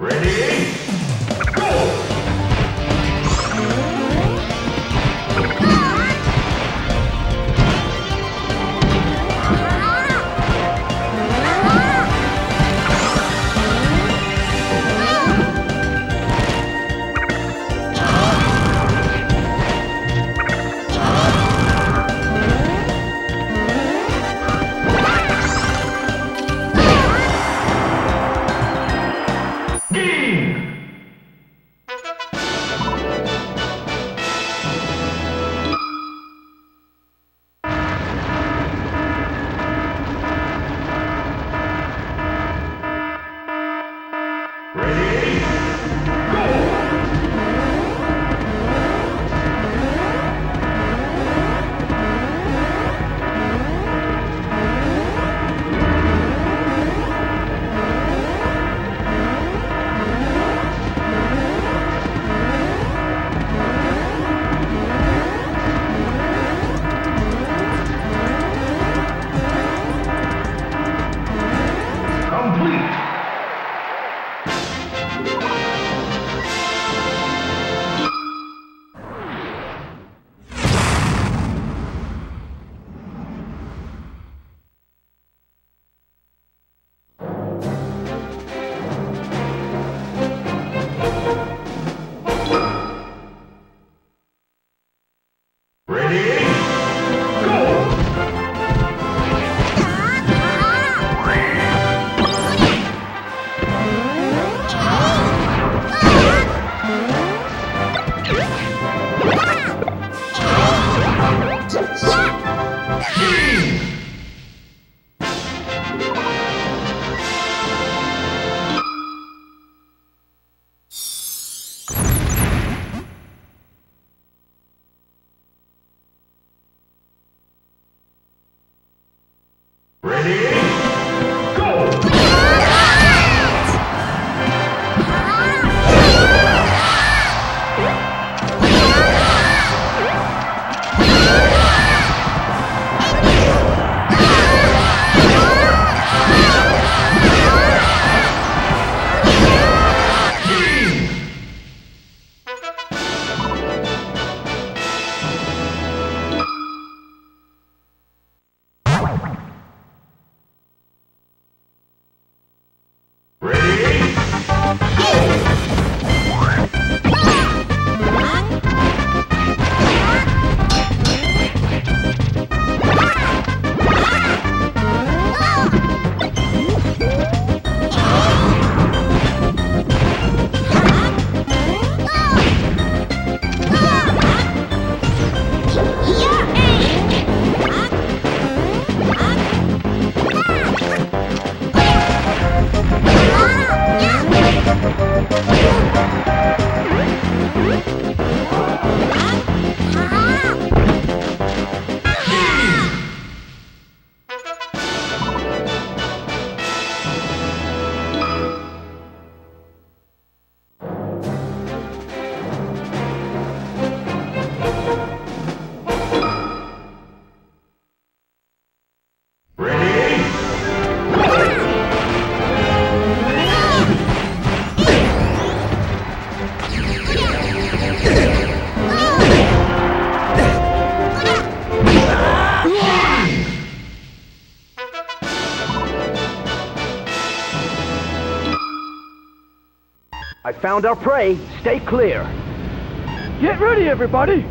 Ready? Ready? Found our prey. Stay clear. Get ready, everybody.